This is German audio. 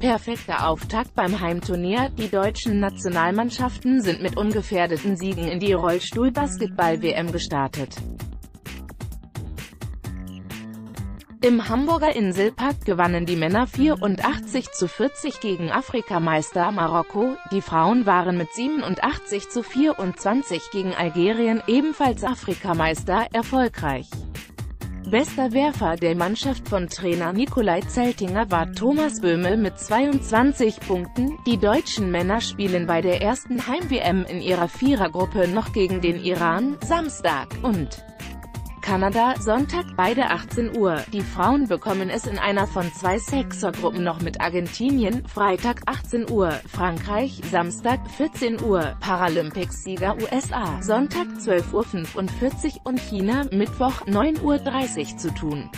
Perfekter Auftakt beim Heimturnier, die deutschen Nationalmannschaften sind mit ungefährdeten Siegen in die Rollstuhl-Basketball-WM gestartet. Im Hamburger Inselpark gewannen die Männer 84 zu 40 gegen Afrikameister Marokko, die Frauen waren mit 87 zu 24 gegen Algerien, ebenfalls Afrikameister, erfolgreich. Bester Werfer der Mannschaft von Trainer Nikolai Zeltinger war Thomas Böhme mit 22 Punkten. Die deutschen Männer spielen bei der ersten Heim-WM in ihrer Vierergruppe noch gegen den Iran, Samstag, und Kanada, Sonntag, beide 18 Uhr. Die Frauen bekommen es in einer von zwei Sechsergruppen noch mit Argentinien, Freitag 18 Uhr, Frankreich, Samstag 14 Uhr, Paralympics-Sieger USA, Sonntag 12.45 Uhr und China, Mittwoch 9.30 Uhr zu tun.